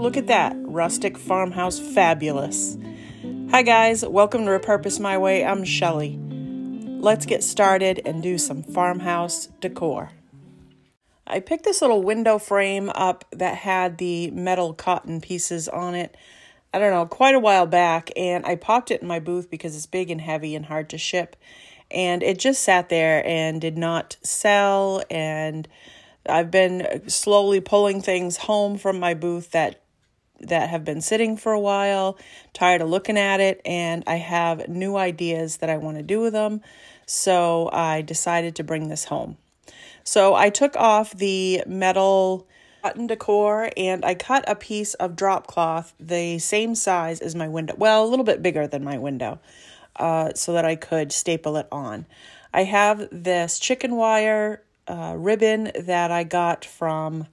look at that. Rustic farmhouse fabulous. Hi guys, welcome to Repurposed My Way. I'm Shelly. Let's get started and do some farmhouse decor. I picked this little window frame up that had the metal cotton pieces on it. I don't know, quite a while back, and I popped it in my booth because it's big and heavy and hard to ship. And it just sat there and did not sell and I've been slowly pulling things home from my booth that that have been sitting for a while, tired of looking at it, and I have new ideas that I want to do with them. So I decided to bring this home. So I took off the metal button decor and I cut a piece of drop cloth the same size as my window, well, a little bit bigger than my window, uh, so that I could staple it on. I have this chicken wire uh, ribbon that I got from,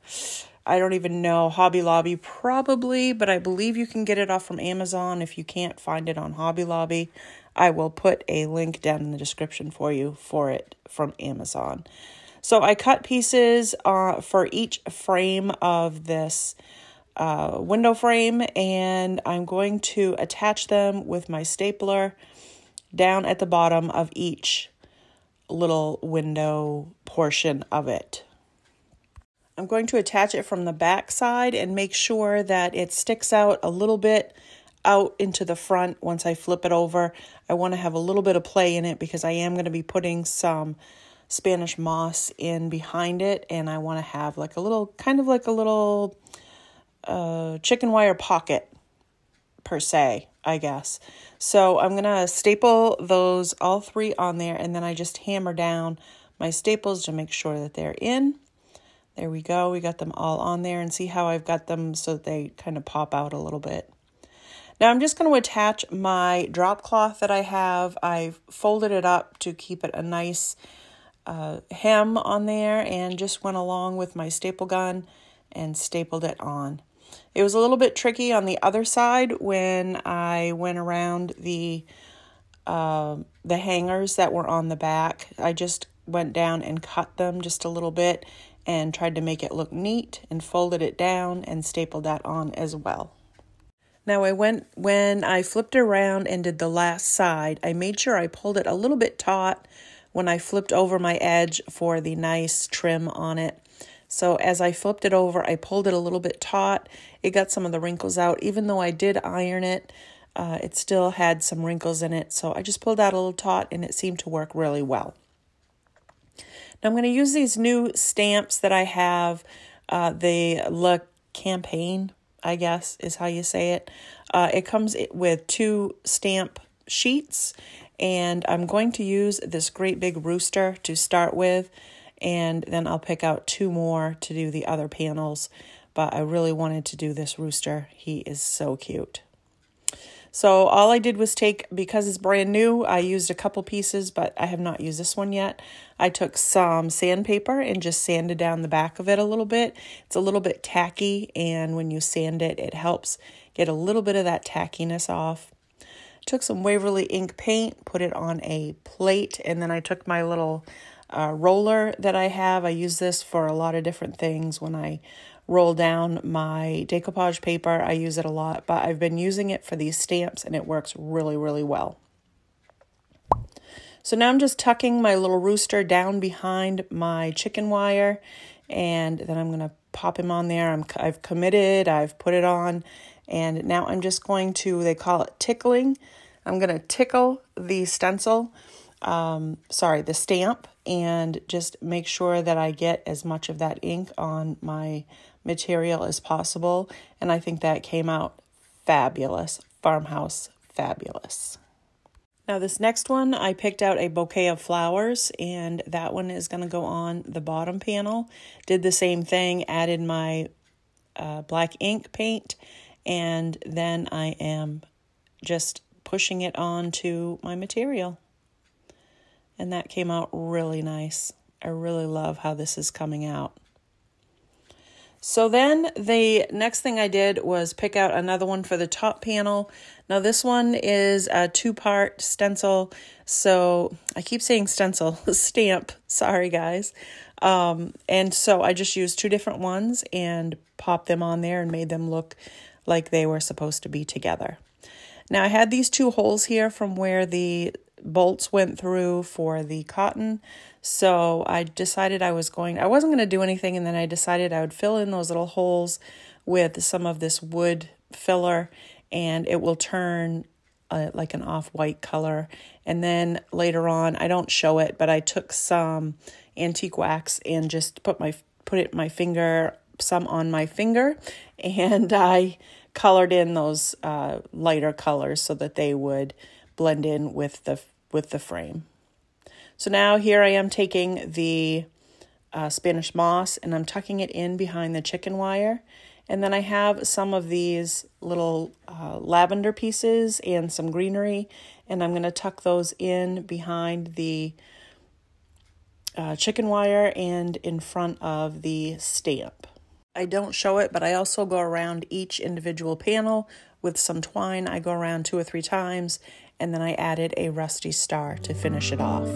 I don't even know, Hobby Lobby probably, but I believe you can get it off from Amazon if you can't find it on Hobby Lobby. I will put a link down in the description for you for it from Amazon. So I cut pieces uh, for each frame of this uh, window frame and I'm going to attach them with my stapler down at the bottom of each little window portion of it. I'm going to attach it from the back side and make sure that it sticks out a little bit out into the front once I flip it over. I want to have a little bit of play in it because I am going to be putting some Spanish moss in behind it and I want to have like a little kind of like a little uh, chicken wire pocket per se, I guess. So I'm going to staple those all three on there and then I just hammer down my staples to make sure that they're in. There we go. We got them all on there and see how I've got them so they kind of pop out a little bit. Now I'm just going to attach my drop cloth that I have. I've folded it up to keep it a nice uh, hem on there and just went along with my staple gun and stapled it on. It was a little bit tricky on the other side when I went around the uh, the hangers that were on the back. I just went down and cut them just a little bit and tried to make it look neat and folded it down and stapled that on as well. Now I went when I flipped around and did the last side, I made sure I pulled it a little bit taut when I flipped over my edge for the nice trim on it. So as I flipped it over, I pulled it a little bit taut. It got some of the wrinkles out. Even though I did iron it, uh, it still had some wrinkles in it. So I just pulled out a little taut and it seemed to work really well. Now I'm going to use these new stamps that I have. Uh, the La Campagne, I guess is how you say it. Uh, it comes with two stamp sheets and I'm going to use this great big rooster to start with and then I'll pick out two more to do the other panels. But I really wanted to do this rooster. He is so cute. So all I did was take, because it's brand new, I used a couple pieces, but I have not used this one yet. I took some sandpaper and just sanded down the back of it a little bit. It's a little bit tacky, and when you sand it, it helps get a little bit of that tackiness off. Took some Waverly ink paint, put it on a plate, and then I took my little uh, roller that I have. I use this for a lot of different things. When I roll down my decoupage paper, I use it a lot, but I've been using it for these stamps and it works really, really well. So now I'm just tucking my little rooster down behind my chicken wire and then I'm going to pop him on there. I'm, I've committed, I've put it on, and now I'm just going to, they call it tickling. I'm going to tickle the stencil um, sorry, the stamp and just make sure that I get as much of that ink on my material as possible. And I think that came out fabulous. Farmhouse fabulous. Now, this next one, I picked out a bouquet of flowers, and that one is going to go on the bottom panel. Did the same thing, added my uh, black ink paint, and then I am just pushing it onto my material and that came out really nice. I really love how this is coming out. So then the next thing I did was pick out another one for the top panel. Now this one is a two-part stencil. So I keep saying stencil, stamp. Sorry guys. Um, and so I just used two different ones and popped them on there and made them look like they were supposed to be together. Now I had these two holes here from where the bolts went through for the cotton. So I decided I was going, I wasn't going to do anything. And then I decided I would fill in those little holes with some of this wood filler and it will turn uh, like an off-white color. And then later on, I don't show it, but I took some antique wax and just put my put it my finger some on my finger and I colored in those uh, lighter colors so that they would blend in with the with the frame. So now here I am taking the uh, Spanish moss and I'm tucking it in behind the chicken wire. And then I have some of these little uh, lavender pieces and some greenery, and I'm going to tuck those in behind the uh, chicken wire and in front of the stamp. I don't show it, but I also go around each individual panel with some twine. I go around two or three times, and then I added a rusty star to finish it off.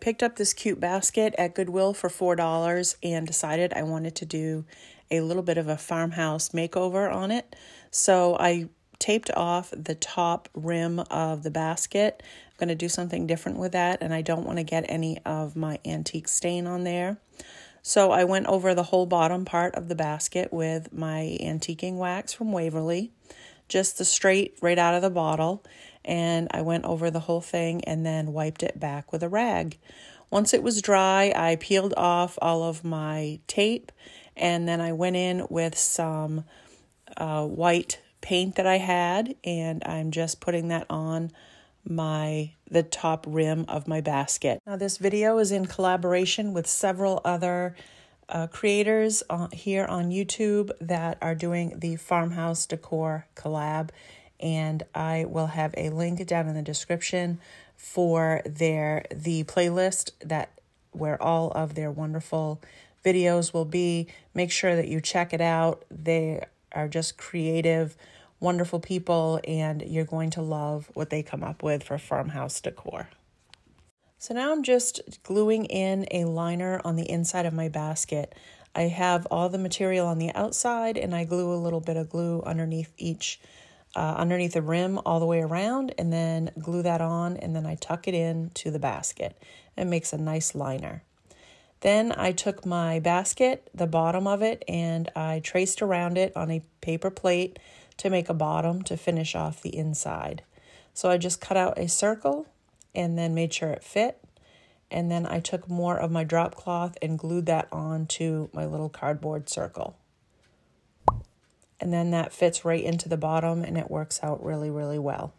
Picked up this cute basket at Goodwill for $4 and decided I wanted to do a little bit of a farmhouse makeover on it. So I taped off the top rim of the basket. I'm going to do something different with that and I don't want to get any of my antique stain on there. So I went over the whole bottom part of the basket with my antiquing wax from Waverly, just the straight right out of the bottle and I went over the whole thing and then wiped it back with a rag. Once it was dry, I peeled off all of my tape and then I went in with some uh, white paint that I had and I'm just putting that on my the top rim of my basket. Now this video is in collaboration with several other uh, creators uh, here on YouTube that are doing the farmhouse decor collab and I will have a link down in the description for their the playlist that where all of their wonderful videos will be. Make sure that you check it out. They are just creative, wonderful people, and you're going to love what they come up with for farmhouse decor. So now I'm just gluing in a liner on the inside of my basket. I have all the material on the outside and I glue a little bit of glue underneath each uh, underneath the rim all the way around and then glue that on and then I tuck it in to the basket. It makes a nice liner. Then I took my basket, the bottom of it, and I traced around it on a paper plate to make a bottom to finish off the inside. So I just cut out a circle and then made sure it fit. And then I took more of my drop cloth and glued that onto my little cardboard circle and then that fits right into the bottom and it works out really, really well.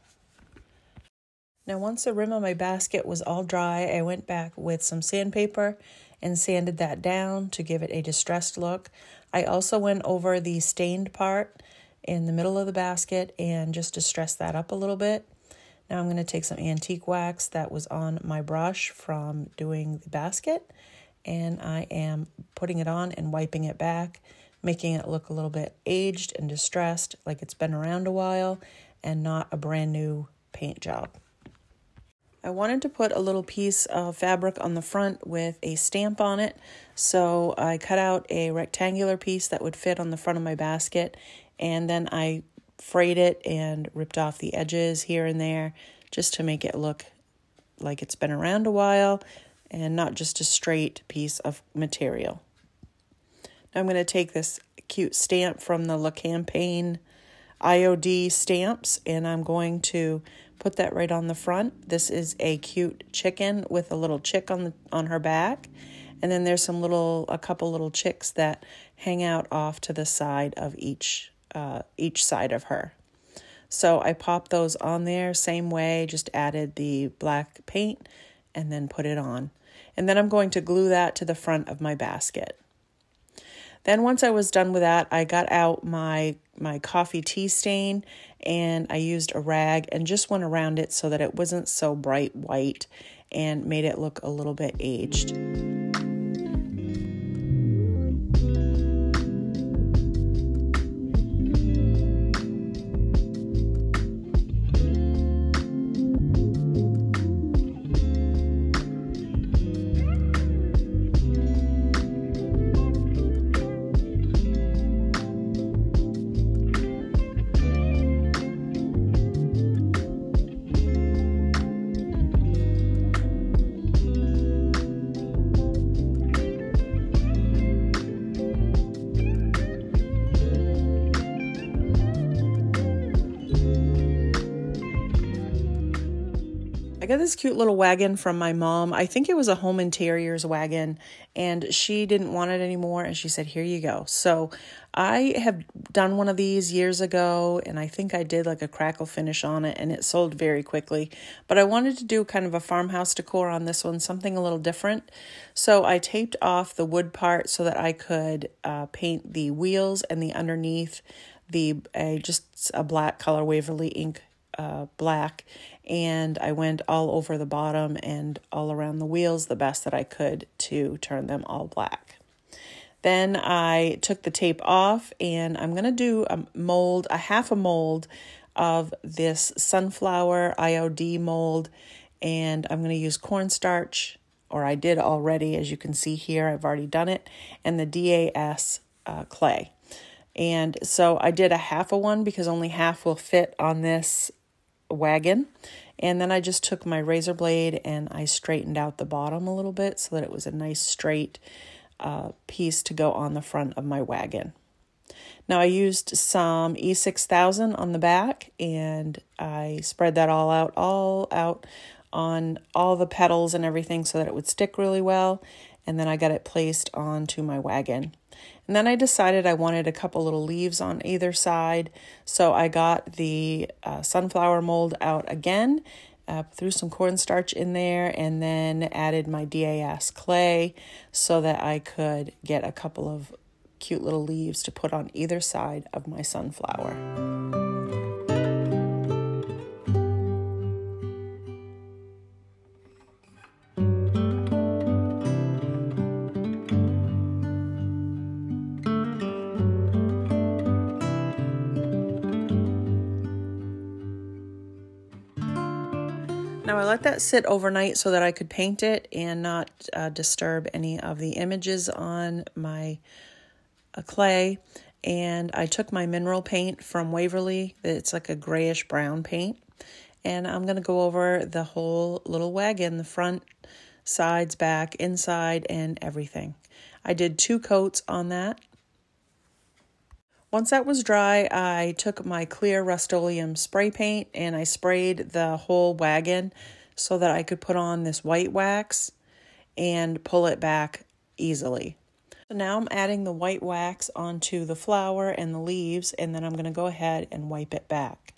Now, once the rim of my basket was all dry, I went back with some sandpaper and sanded that down to give it a distressed look. I also went over the stained part in the middle of the basket and just distressed that up a little bit. Now I'm going to take some antique wax that was on my brush from doing the basket and I am putting it on and wiping it back making it look a little bit aged and distressed, like it's been around a while, and not a brand new paint job. I wanted to put a little piece of fabric on the front with a stamp on it, so I cut out a rectangular piece that would fit on the front of my basket, and then I frayed it and ripped off the edges here and there just to make it look like it's been around a while and not just a straight piece of material. I'm going to take this cute stamp from the La Campagne IOD stamps and I'm going to put that right on the front. This is a cute chicken with a little chick on the on her back. And then there's some little a couple little chicks that hang out off to the side of each uh, each side of her. So I popped those on there, same way, just added the black paint and then put it on. And then I'm going to glue that to the front of my basket. Then once I was done with that, I got out my my coffee tea stain and I used a rag and just went around it so that it wasn't so bright white and made it look a little bit aged. Got this cute little wagon from my mom. I think it was a home interiors wagon, and she didn't want it anymore. And she said, Here you go. So I have done one of these years ago, and I think I did like a crackle finish on it, and it sold very quickly. But I wanted to do kind of a farmhouse decor on this one, something a little different. So I taped off the wood part so that I could uh, paint the wheels and the underneath the uh, just a black color Waverly ink uh, black and I went all over the bottom and all around the wheels the best that I could to turn them all black. Then I took the tape off and I'm going to do a mold, a half a mold of this sunflower IOD mold and I'm going to use cornstarch or I did already as you can see here I've already done it and the DAS uh, clay. And so I did a half a one because only half will fit on this wagon. And then I just took my razor blade and I straightened out the bottom a little bit so that it was a nice straight uh, piece to go on the front of my wagon. Now I used some E6000 on the back and I spread that all out, all out on all the petals and everything so that it would stick really well. And then I got it placed onto my wagon. And then I decided I wanted a couple little leaves on either side. So I got the uh, sunflower mold out again, uh, threw some cornstarch in there, and then added my DAS clay so that I could get a couple of cute little leaves to put on either side of my sunflower. Now I let that sit overnight so that I could paint it and not uh, disturb any of the images on my uh, clay. And I took my mineral paint from Waverly. It's like a grayish brown paint. And I'm going to go over the whole little wagon, the front, sides, back, inside, and everything. I did two coats on that. Once that was dry, I took my clear Rust-Oleum spray paint and I sprayed the whole wagon so that I could put on this white wax and pull it back easily. So now I'm adding the white wax onto the flower and the leaves and then I'm going to go ahead and wipe it back.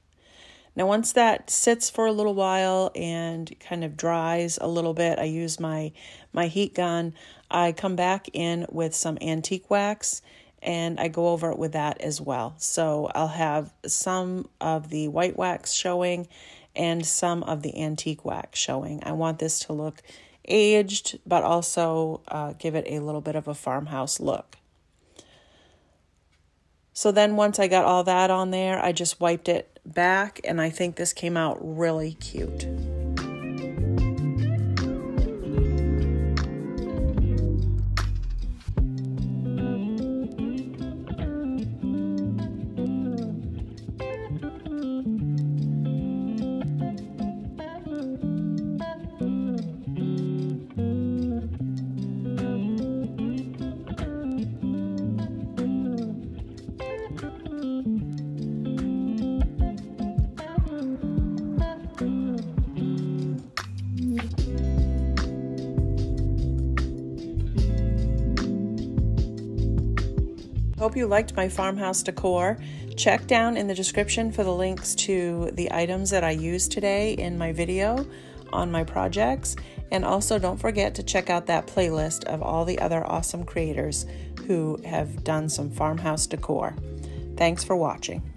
Now once that sits for a little while and kind of dries a little bit, I use my, my heat gun. I come back in with some antique wax and I go over it with that as well. So I'll have some of the white wax showing and some of the antique wax showing. I want this to look aged, but also uh, give it a little bit of a farmhouse look. So then once I got all that on there, I just wiped it back and I think this came out really cute. Hope you liked my farmhouse decor. Check down in the description for the links to the items that I used today in my video on my projects. And also, don't forget to check out that playlist of all the other awesome creators who have done some farmhouse decor. Thanks for watching.